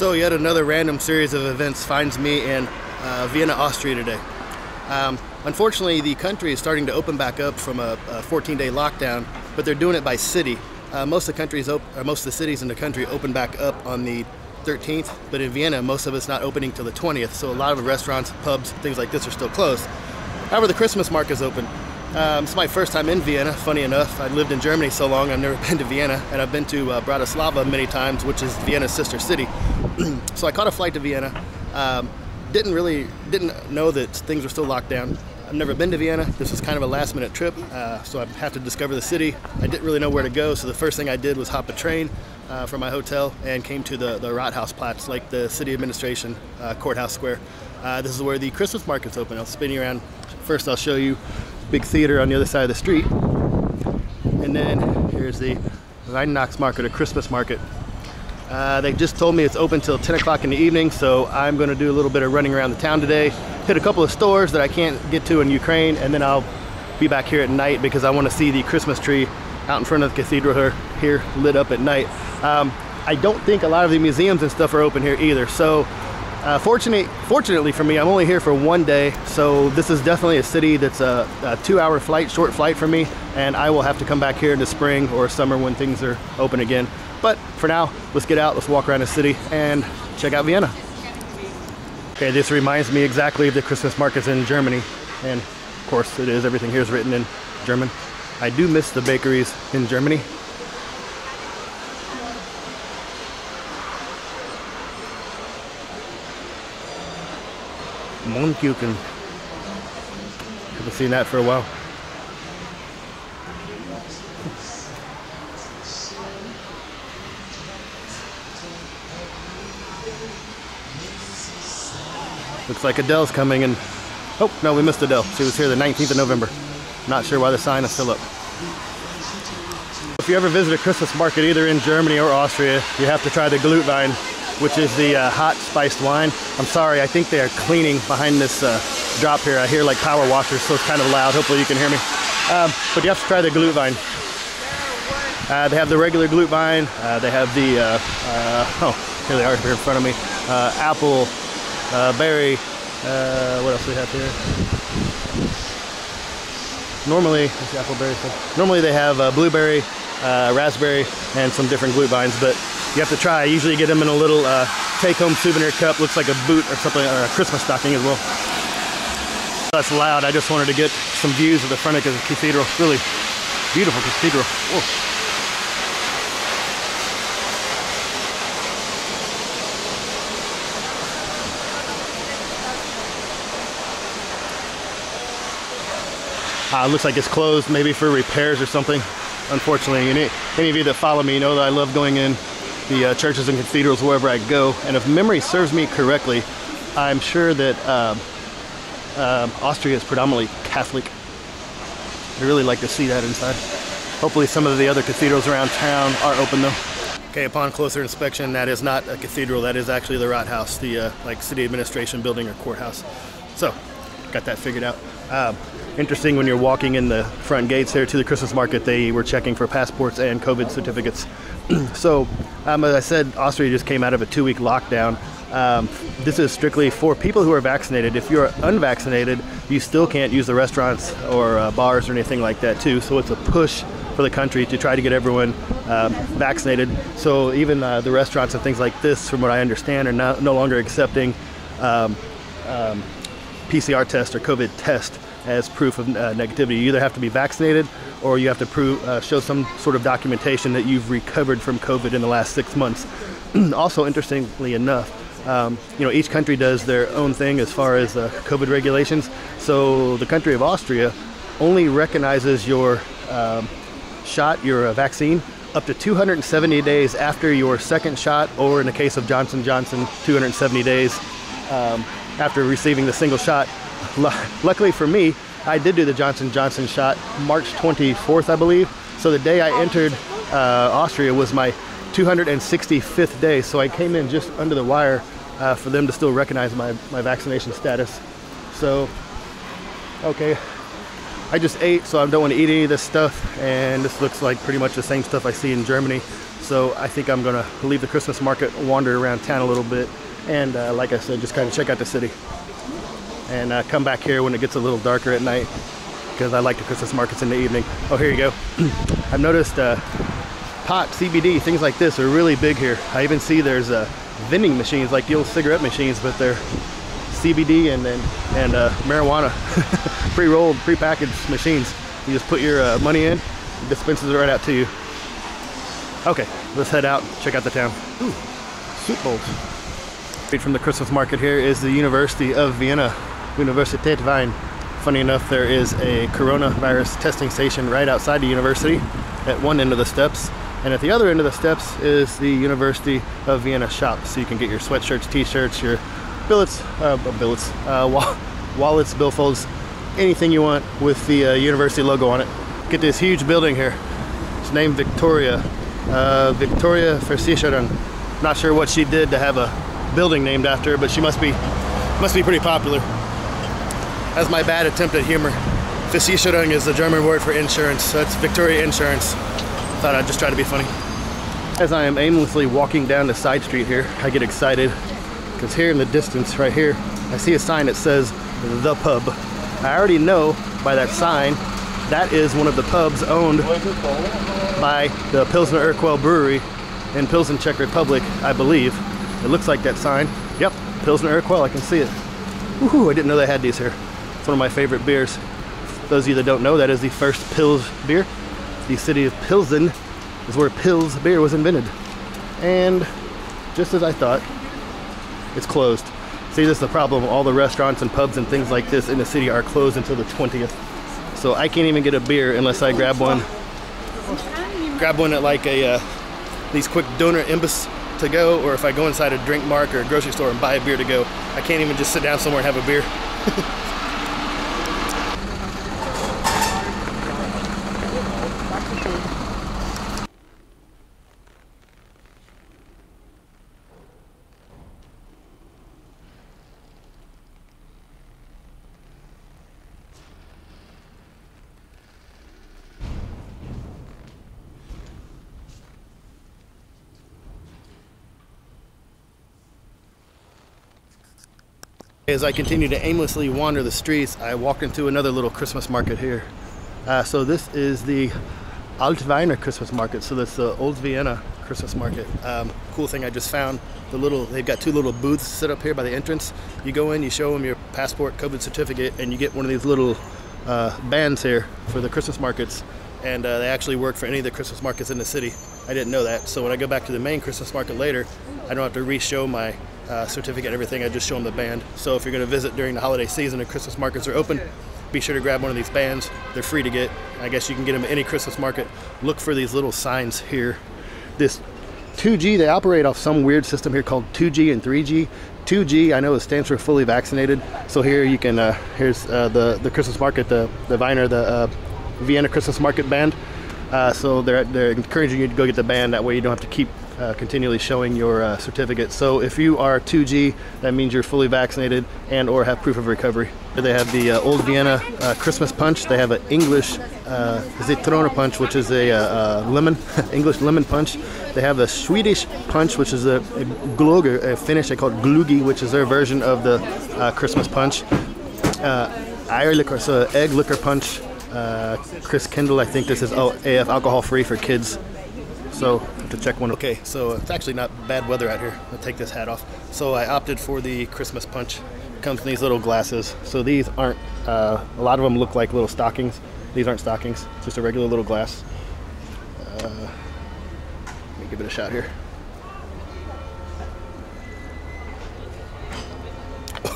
So yet another random series of events finds me in uh, Vienna, Austria today. Um, unfortunately, the country is starting to open back up from a 14-day lockdown, but they're doing it by city. Uh, most of the countries, or most of the cities in the country, open back up on the 13th, but in Vienna, most of it's not opening till the 20th. So a lot of restaurants, pubs, things like this are still closed. However, the Christmas market is open. Um, it's my first time in Vienna, funny enough. I lived in Germany so long, I've never been to Vienna, and I've been to uh, Bratislava many times, which is Vienna's sister city. so I caught a flight to Vienna. Um, didn't really, didn't know that things were still locked down. I've never been to Vienna. This was kind of a last minute trip, uh, so I have to discover the city. I didn't really know where to go, so the first thing I did was hop a train uh, from my hotel and came to the, the Rathausplatz, like the city administration uh, courthouse square. Uh, this is where the Christmas market's open. I'll spin you around. First, I'll show you big theater on the other side of the street. And then here's the Weihnachtsmarkt or Christmas market. Uh, they just told me it's open till 10 o'clock in the evening, so I'm gonna do a little bit of running around the town today, hit a couple of stores that I can't get to in Ukraine, and then I'll be back here at night because I wanna see the Christmas tree out in front of the cathedral here, here lit up at night. Um, I don't think a lot of the museums and stuff are open here either, so uh, fortunately, fortunately for me, I'm only here for one day, so this is definitely a city that's a, a two-hour flight, short flight for me, and I will have to come back here in the spring or summer when things are open again. But for now, let's get out, let's walk around the city and check out Vienna. Okay, this reminds me exactly of the Christmas markets in Germany, and of course it is, everything here is written in German. I do miss the bakeries in Germany, Mohnkuchen. Haven't seen that for a while. Looks like Adele's coming and oh no we missed Adele. She was here the 19th of November. Not sure why the sign is still up. If you ever visit a Christmas market either in Germany or Austria, you have to try the Glühwein which is the uh, hot spiced wine. I'm sorry, I think they are cleaning behind this uh, drop here. I hear like power washers, so it's kind of loud. Hopefully you can hear me. Um, but you have to try the Glühwein. Uh, they have the regular Glühwein. Uh, they have the, uh, uh, oh, here they are here in front of me. apple, berry, what else do we have here? Normally, apple berry. Normally they have blueberry, raspberry, and some different Glühweins, but you have to try. I usually get them in a little uh, take-home souvenir cup. Looks like a boot or something, or a Christmas stocking as well. That's loud. I just wanted to get some views of the front of the cathedral. Really beautiful cathedral. Whoa. Uh, looks like it's closed maybe for repairs or something unfortunately any, any of you that follow me know that I love going in the uh, churches and cathedrals wherever I go. And if memory serves me correctly, I'm sure that um, um, Austria is predominantly Catholic. I really like to see that inside. Hopefully some of the other cathedrals around town are open though. Okay, upon closer inspection, that is not a cathedral. That is actually the Rathaus, the uh, like city administration building or courthouse. So, got that figured out. Um, interesting when you're walking in the front gates here to the Christmas market, they were checking for passports and COVID certificates. so, um, as I said, Austria just came out of a two week lockdown. Um, this is strictly for people who are vaccinated. If you're unvaccinated, you still can't use the restaurants or uh, bars or anything like that, too. So, it's a push for the country to try to get everyone um, vaccinated. So, even uh, the restaurants and things like this, from what I understand, are no, no longer accepting um, um, PCR test or COVID test as proof of uh, negativity. You either have to be vaccinated or you have to prove, uh, show some sort of documentation that you've recovered from COVID in the last six months. also, interestingly enough, um, you know, each country does their own thing as far as uh, COVID regulations. So the country of Austria only recognizes your um, shot, your uh, vaccine, up to 270 days after your second shot, or in the case of Johnson Johnson, 270 days um, after receiving the single shot. luckily for me, I did do the Johnson Johnson shot March 24th, I believe. So the day I entered uh, Austria was my 265th day. So I came in just under the wire uh, for them to still recognize my, my vaccination status. So, okay, I just ate, so I don't want to eat any of this stuff. And this looks like pretty much the same stuff I see in Germany. So I think I'm gonna leave the Christmas market, wander around town a little bit, and uh, like I said, just kind of check out the city. And uh, come back here when it gets a little darker at night, because I like the Christmas markets in the evening. Oh, here you go. I've noticed uh, pot, CBD, things like this are really big here. I even see there's uh, vending machines, like the old cigarette machines, but they're CBD and and, and uh, marijuana, pre-rolled, pre-packaged machines. You just put your uh, money in, dispenses it right out to you. Okay, let's head out, check out the town. Ooh, soup bowls. Right from the Christmas market here is the University of Vienna, Universität Wien. Funny enough, there is a coronavirus testing station right outside the university at one end of the steps. And at the other end of the steps is the University of Vienna shop. So you can get your sweatshirts, t-shirts, your billets, uh, billets, uh, wallets, billfolds, anything you want with the uh, university logo on it. Get this huge building here. It's named Victoria. Uh, Victoria Versicherung. Not sure what she did to have a building named after her, but she must be must be pretty popular. That's my bad attempt at humor. Versicherung is the German word for insurance, so it's Victoria Insurance. Thought I'd just try to be funny. As I am aimlessly walking down the side street here, I get excited because here in the distance, right here, I see a sign that says the pub. I already know by that sign that is one of the pubs owned by the Pilsner Urquell Brewery in Pilsen, Czech Republic, I believe. It looks like that sign. Yep, Pilsner Urquell, I can see it. Woohoo, I didn't know they had these here. It's one of my favorite beers. those of you that don't know, that is the first Pils beer. The city of Pilsen is where Pils beer was invented. And just as I thought, it's closed. See, this is the problem. All the restaurants and pubs and things like this in the city are closed until the 20th. So I can't even get a beer unless I grab one. Grab one at like a uh, these quick Döner Imbiss to go, or if I go inside a drink mark or a grocery store and buy a beer to go, I can't even just sit down somewhere and have a beer. As I continue to aimlessly wander the streets, I walk into another little Christmas market here. Uh, so this is the Altwiener Christmas market. So that's the Old Vienna Christmas market. Um, cool thing I just found, the little, they've got two little booths set up here by the entrance. You go in, you show them your passport, COVID certificate, and you get one of these little uh, bands here for the Christmas markets. And uh, they actually work for any of the Christmas markets in the city. I didn't know that. So when I go back to the main Christmas market later, I don't have to re-show my uh, certificate everything. I just show them the band. So if you're going to visit during the holiday season and Christmas markets are open, be sure to grab one of these bands. They're free to get. I guess you can get them at any Christmas market. Look for these little signs here. This 2G, they operate off some weird system here called 2G and 3G. 2G, I know it stands for fully vaccinated. So here you can, uh, here's uh, the, the Christmas market, the, the Wiener, the uh, Vienna Christmas market band. Uh, so they're, they're encouraging you to go get the band. That way you don't have to keep uh, continually showing your uh, certificate. So if you are 2G, that means you're fully vaccinated and or have proof of recovery. They have the uh, Old Vienna uh, Christmas punch. They have an English uh, punch, which is a, uh, lemon, English lemon punch. They have the Swedish punch, which is a, a a Finnish they call it glöggi, which is their version of the Christmas punch. Uh, liquor, so egg liquor punch. Christkindl, I think this is oh, AF alcohol free for kids. So to check one. Okay, so it's actually not bad weather out here. I'll take this hat off. So I opted for the Christmas punch. Comes in these little glasses. So these aren't, uh, a lot of them look like little stockings. These aren't stockings, just a regular little glass. Uh, let me give it a shot here.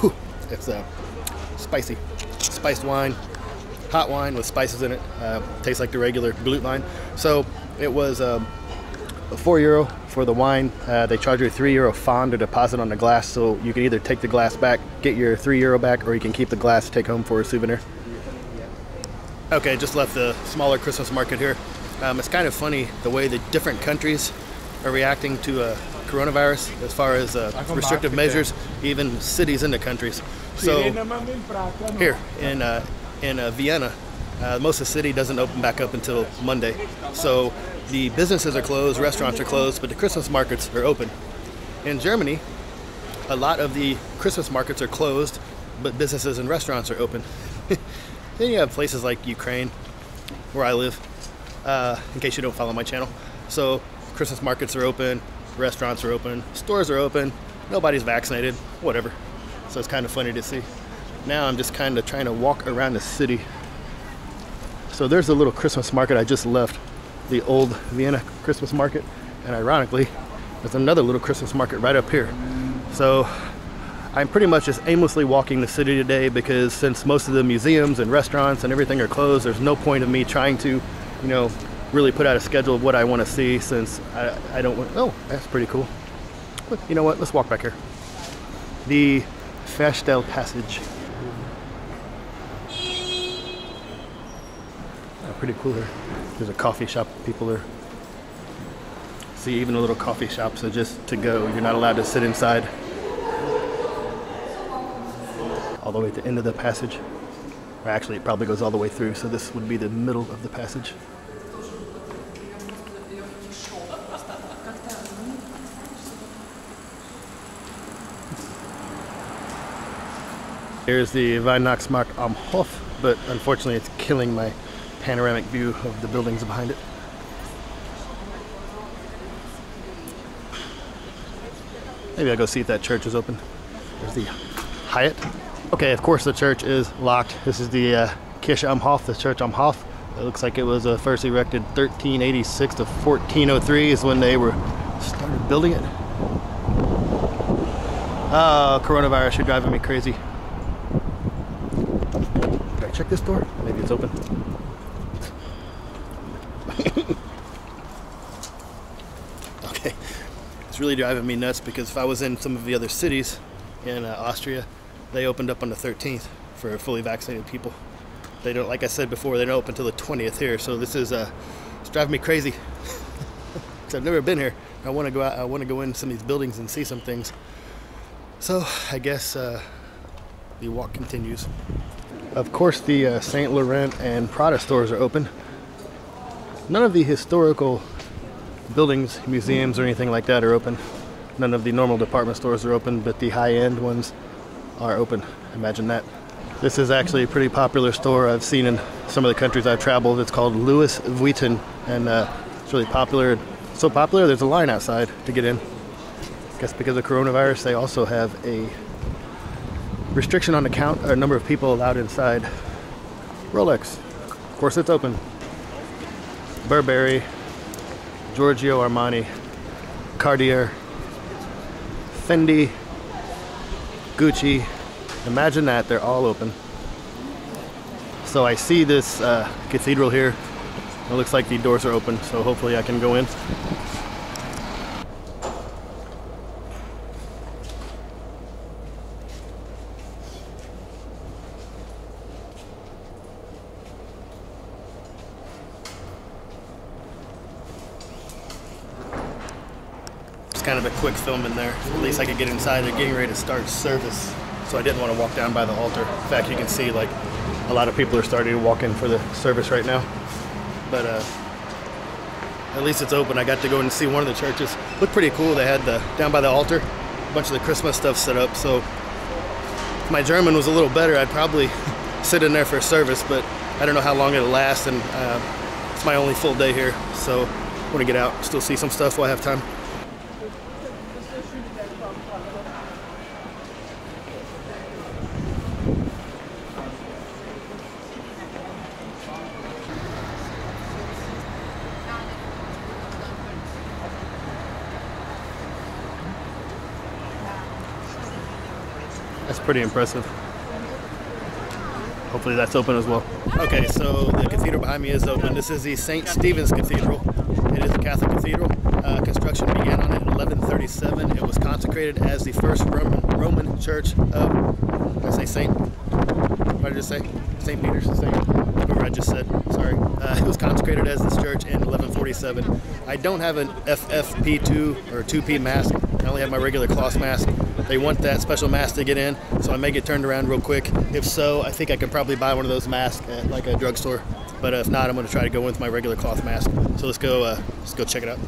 Ooh, it's uh, spicy. Spiced wine, hot wine with spices in it. Uh, tastes like the regular Glühwein. So it was um, four euro for the wine. Uh, they charge you a three euro Pfand to deposit on the glass, so you can either take the glass back, get your three euro back, or you can keep the glass, take home for a souvenir. Okay, just left the smaller Christmas market here. Um, it's kind of funny the way the different countries are reacting to uh, coronavirus as far as uh, restrictive measures, even cities in the countries. So here in uh, in uh, Vienna, uh, most of the city doesn't open back up until Monday. So the businesses are closed, restaurants are closed, but the Christmas markets are open. In Germany, a lot of the Christmas markets are closed, but businesses and restaurants are open. then you have places like Ukraine, where I live, uh, in case you don't follow my channel. So Christmas markets are open, restaurants are open, stores are open, nobody's vaccinated, whatever. So it's kind of funny to see. Now I'm just kind of trying to walk around the city. So there's a little Christmas market I just left, the old Vienna Christmas market, and ironically, there's another little Christmas market right up here. So I'm pretty much just aimlessly walking the city today because since most of the museums and restaurants and everything are closed, there's no point of me trying to, you know, really put out a schedule of what I want to see since I, I don't want, oh, that's pretty cool. But you know what, let's walk back here. The Ferstel Passage. Oh, pretty cool here. There's a coffee shop, people are see even a little coffee shops are just to go. You're not allowed to sit inside all the way at the end of the passage. Or actually, it probably goes all the way through, so this would be the middle of the passage. Here's the Weihnachtsmarkt am Hof, but unfortunately it's killing my panoramic view of the buildings behind it. Maybe I'll go see if that church is open. There's the Hyatt. Okay, of course the church is locked. This is the uh, Kirche am Hof, the church am Hof. It looks like it was uh, first erected 1386 to 1403 is when they were started building it. Oh, coronavirus, you're driving me crazy. Can I check this door? Maybe it's open. okay, it's really driving me nuts because if I was in some of the other cities in uh, Austria, they opened up on the 13th for fully vaccinated people. They don't, like I said before, they don't open until the 20th here. So this is, uh, it's driving me crazy because I've never been here. I want to go out, I want to go in some of these buildings and see some things. So I guess uh, the walk continues. Of course, the uh, St. Laurent and Prada stores are open. None of the historical buildings, museums, or anything like that are open. None of the normal department stores are open, but the high-end ones are open. Imagine that. This is actually a pretty popular store I've seen in some of the countries I've traveled. It's called Louis Vuitton, and uh, it's really popular. So popular, there's a line outside to get in. I guess because of coronavirus, they also have a restriction on the count or number of people allowed inside. Rolex, of course, it's open. Burberry, Giorgio Armani, Cartier, Fendi, Gucci. Imagine that, they're all open. So I see this uh, cathedral here. It looks like the doors are open, so hopefully I can go in. Kind of a quick film in there. At least I could get inside. They're getting ready to start service, so I didn't want to walk down by the altar. In fact, you can see like a lot of people are starting to walk in for the service right now. But uh, at least it's open. I got to go and see one of the churches. Looked pretty cool. They had the down by the altar, a bunch of the Christmas stuff set up. So if my German was a little better, I'd probably sit in there for service. But I don't know how long it'll last, and uh, it's my only full day here. So I want to get out, still see some stuff while I have time. Pretty impressive. Hopefully that's open as well. Okay, so the cathedral behind me is open. This is the St. Stephen's Cathedral. It is a Catholic cathedral. Uh, construction began on it in 1137. It was consecrated as the first Roman, Roman church of, I say Saint? What did I just say? St. Peter's, Saint, whatever I just said, sorry. Uh, it was consecrated as this church in 1147. I don't have an FFP2 or 2P mask. I only have my regular cloth mask. They want that special mask to get in, so I may get turned around real quick. If so, I think I could probably buy one of those masks at like a drugstore. But if not, I'm going to try to go with my regular cloth mask. So let's go. Uh, let's go check it out.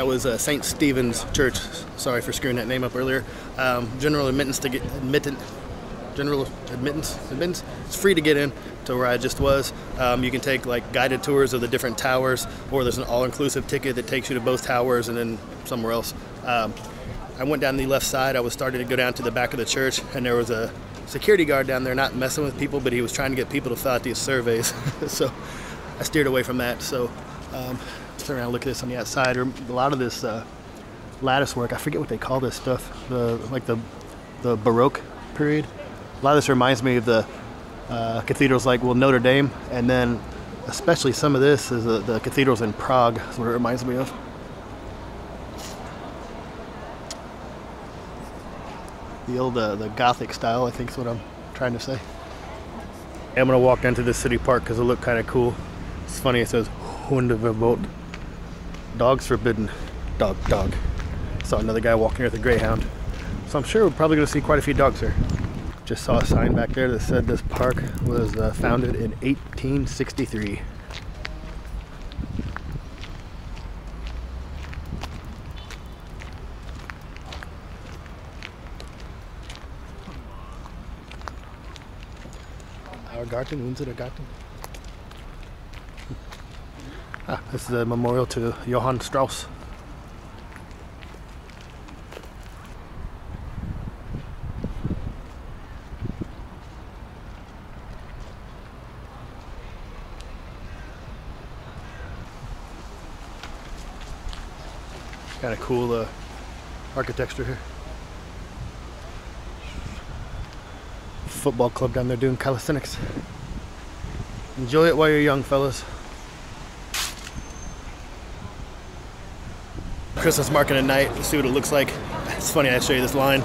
That was uh, St. Stephen's Church. Sorry for screwing that name up earlier. Um, general admittance to get admitted. General admittance, admittance. It's free to get in to where I just was. Um, you can take like guided tours of the different towers, or there's an all-inclusive ticket that takes you to both towers and then somewhere else. Um, I went down the left side. I was starting to go down to the back of the church, and there was a security guard down there, not messing with people, but he was trying to get people to fill out these surveys. so I steered away from that. So turn around and look at this on the outside. or A lot of this uh, lattice work, I forget what they call this stuff, the like the the Baroque period. A lot of this reminds me of the uh, cathedrals like well Notre Dame, and then especially some of this is the, the cathedrals in Prague. Is what it reminds me of. The old uh, the Gothic style, I think is what I'm trying to say. I'm gonna walk down to this city park because it looked kind of cool. It's funny. It says Hundeverbot. Dogs forbidden. Dog, dog. Saw another guy walking with a greyhound. So I'm sure we're probably going to see quite a few dogs here. Just saw a sign back there that said this park was uh, founded in 1863. Our garden, unsere Garten. This is a memorial to Johann Strauss. Kind of cool uh, architecture here. Football club down there doing calisthenics. Enjoy it while you're young, fellas. Christmas market at night. Let's see what it looks like. It's funny, I show you this line.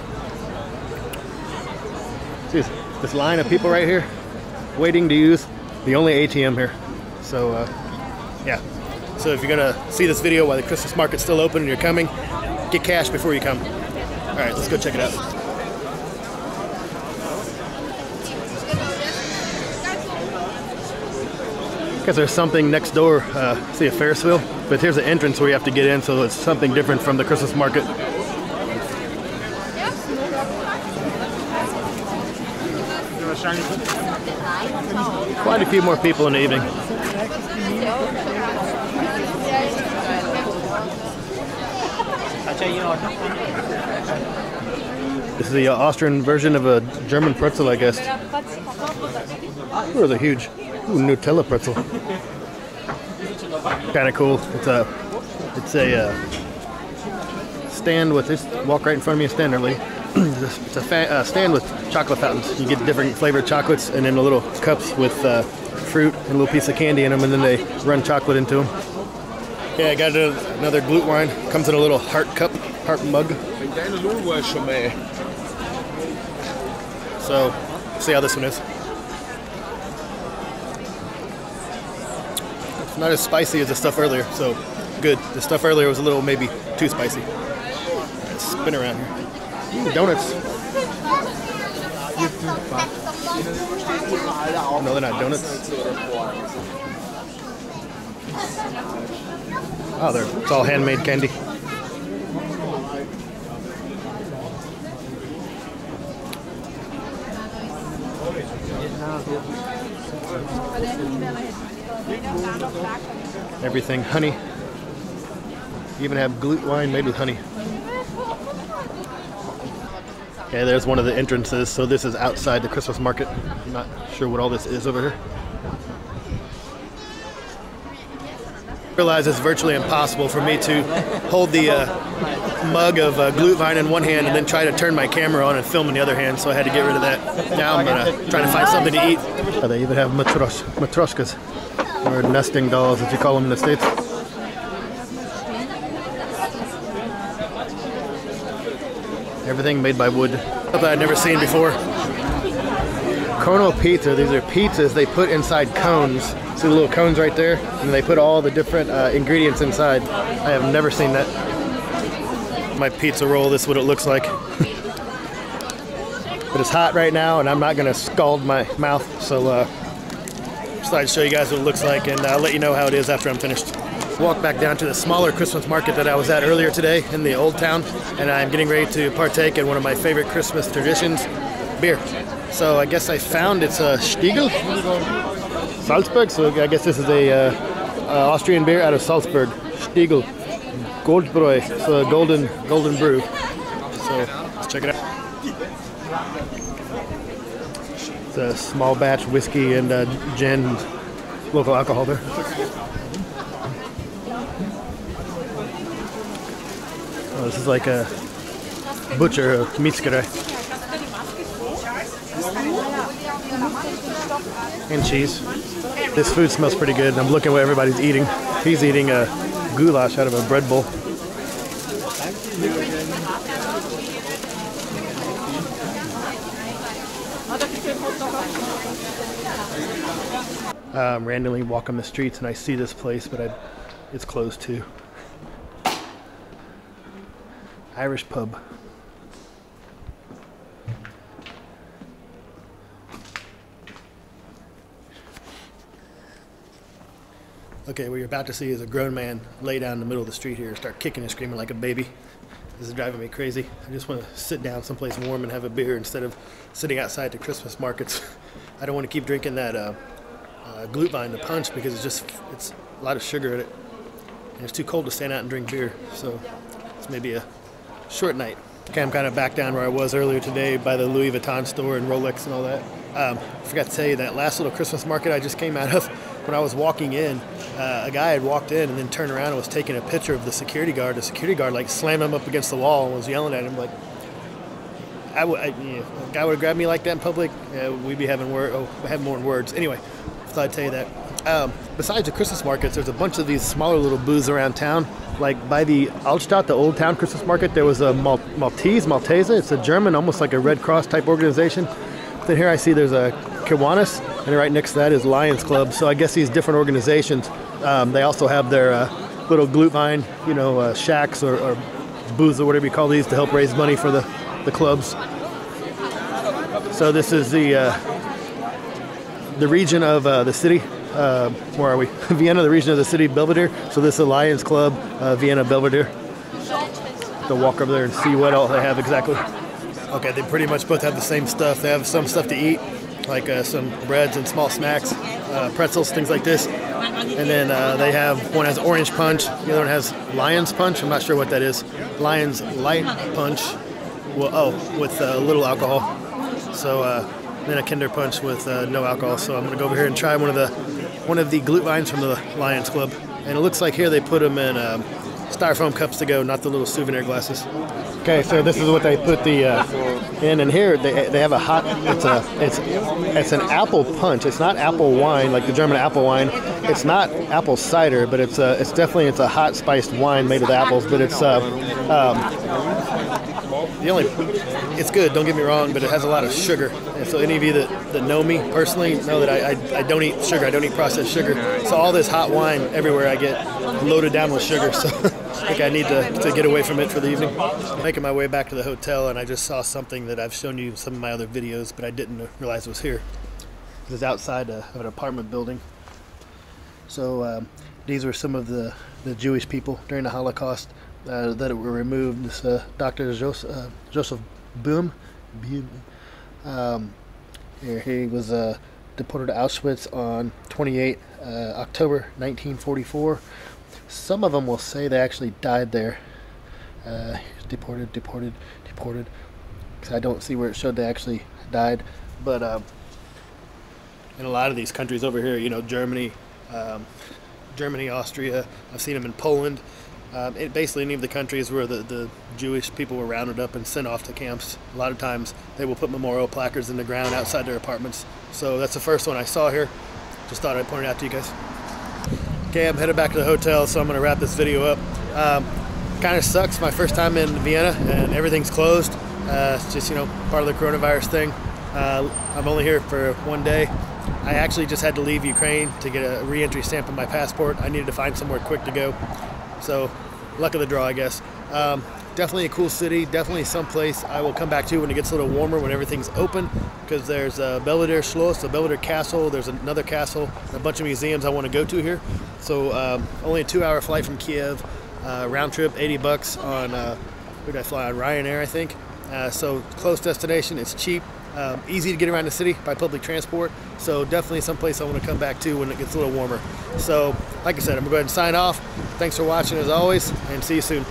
See this, this line of people right here waiting to use the only ATM here. So, uh, yeah. So if you're gonna see this video while the Christmas market's still open and you're coming, get cash before you come. All right, let's go check it out. Because there's something next door, uh, see a Ferris wheel, but here's an entrance where you have to get in, so it's something different from the Christmas market. Quite a few more people in the evening. This is the uh, Austrian version of a German pretzel, I guess. Those are huge. Ooh, Nutella pretzel. Kind of cool. It's a, it's a uh, stand with this. Walk right in front of me, standardly. it's a fa- uh, stand with chocolate fountains. You get different flavored chocolates, and then the little cups with uh, fruit and a little piece of candy in them, and then they run chocolate into them. Yeah, I got another Glühwein. Comes in a little heart cup, heart mug. So, see how this one is. Not as spicy as the stuff earlier, so good. The stuff earlier was a little maybe too spicy. Spin around here. Donuts. No, they're not donuts. Oh, they're it's all handmade candy. Everything honey. Even have Glühwein made with honey. Okay, there's one of the entrances. So this is outside the Christmas market. I'm not sure what all this is over here. I realize it's virtually impossible for me to hold the uh, mug of uh, Glühwein in one hand and then try to turn my camera on and film in the other hand, so I had to get rid of that. Now I'm gonna try to find something to eat. Oh, they even have matros- matroshkas, or nesting dolls, as you call them in the States. Everything made by wood. Something I'd never seen before. Cono pizza. These are pizzas they put inside cones. See the little cones right there? And they put all the different uh, ingredients inside. I have never seen that. My pizza roll, this is what it looks like. but it's hot right now and I'm not gonna scald my mouth. So uh, thought I'd show you guys what it looks like and I'll let you know how it is after I'm finished walk back down to the smaller Christmas market that I was at earlier today in the Old Town, and I'm getting ready to partake in one of my favorite Christmas traditions, beer. So I guess I found it's a Stiegl, Salzburg. So I guess this is a uh, uh, Austrian beer out of Salzburg, Stiegl, Goldbräu, so golden golden brew. So let's check it out. It's a small batch whiskey and uh, gin, local alcohol there. Oh, this is like a butcher, a Metzgerei. And cheese. This food smells pretty good. I'm looking at what everybody's eating. He's eating a goulash out of a bread bowl. I'm randomly walking the streets and I see this place, but I, it's closed too. Irish pub. Okay, what you're about to see is a grown man lay down in the middle of the street here, and start kicking and screaming like a baby. This is driving me crazy. I just want to sit down someplace warm and have a beer instead of sitting outside the Christmas markets. I don't want to keep drinking that uh, uh, the punch, because it's just it's a lot of sugar in it, and it's too cold to stand out and drink beer. So it's maybe a short night. Okay, I'm kind of back down where I was earlier today by the Louis Vuitton store and Rolex and all that. Um, I forgot to tell you that last little Christmas market I just came out of. When I was walking in, uh, a guy had walked in and then turned around and was taking a picture of the security guard. The security guard like slammed him up against the wall and was yelling at him like, "I would, I, you know, a guy would have grabbed me like that in public. Uh, we'd be having word, oh, have more words. Anyway, thought I'd tell you that. Um, besides the Christmas markets, there's a bunch of these smaller little booths around town. Like by the Altstadt, the Old Town Christmas Market, there was a Mal- Maltese, Maltese. It's a German, almost like a Red Cross type organization. Then here I see there's a Kiwanis, and right next to that is Lions Club. So I guess these different organizations, um, they also have their uh, little Glühwein, you know, uh, shacks or, or booths or whatever you call these to help raise money for the, the clubs. So this is the uh, the region of uh, the city. Uh, where are we? Vienna, the region of the city, Belvedere. So this is Lions Club, uh, Vienna, Belvedere. To walk over there and see what all they have exactly. Okay, they pretty much both have the same stuff. They have some stuff to eat, like uh, some breads and small snacks, uh, pretzels, things like this. And then they have one has orange punch, the other one has lion's punch. I'm not sure what that is. Lion's light punch. Well, oh, with a little alcohol. So then a Kinder punch with uh, no alcohol. So I'm gonna go over here and try one of the one of the Glühweins from the Lions Club. And it looks like here they put them in um, styrofoam cups to go, not the little souvenir glasses. Okay, so this is what they put the uh, in, and here they, they have a hot. It's a it's it's an apple punch. It's not apple wine like the German apple wine. It's not apple cider, but it's a it's definitely it's a hot spiced wine made with apples. But it's uh, um, the only it's good. Don't get me wrong, but it has a lot of sugar. And so any of you that, that know me personally know that I, I, I don't eat sugar. I don't eat processed sugar. So all this hot wine everywhere I get loaded down with sugar. So I think I need to, to get away from it for the evening. Making my way back to the hotel, and I just saw something that I've shown you in some of my other videos, but I didn't realize was here. This is outside a, of an apartment building. So um, these were some of the, the Jewish people during the Holocaust uh, that it were removed. This uh, Dr. Joseph, uh, Joseph Boom, um, here, he was uh, deported to Auschwitz on 28 uh, October 1944. some of them will say they actually died there. Uh, deported, deported, deported. Because I don't see where it showed they actually died. But um, in a lot of these countries over here, you know, Germany, um, Germany, Austria, I've seen them in Poland. Um, it, basically, any of the countries where the, the Jewish people were rounded up and sent off to camps, a lot of times they will put memorial placards in the ground outside their apartments. So that's the first one I saw here. Just thought I'd point it out to you guys. Okay, I'm headed back to the hotel, so I'm to wrap this video up. Um, kind of sucks, my first time in Vienna, and everything's closed. Uh, it's just, you know, part of the coronavirus thing. Uh, I'm only here for one day. I actually just had to leave Ukraine to get a re-entry stamp on my passport. I needed to find somewhere quick to go. So, luck of the draw, I guess. Um, definitely a cool city. Definitely someplace I will come back to when it gets a little warmer, when everything's open. Because there's a Belvedere Schloss, a Belvedere Castle. There's another castle, a bunch of museums I want to go to here. So um, only a two-hour flight from Kiev. Uh, round trip, 80 bucks on. Uh, who did I fly on? Ryanair, I think. Uh, so close destination. It's cheap. Um, easy to get around the city by public transport. So definitely someplace I want to come back to when it gets a little warmer. So like I said, I'm going to go ahead and sign off. Thanks for watching as always, and see you soon.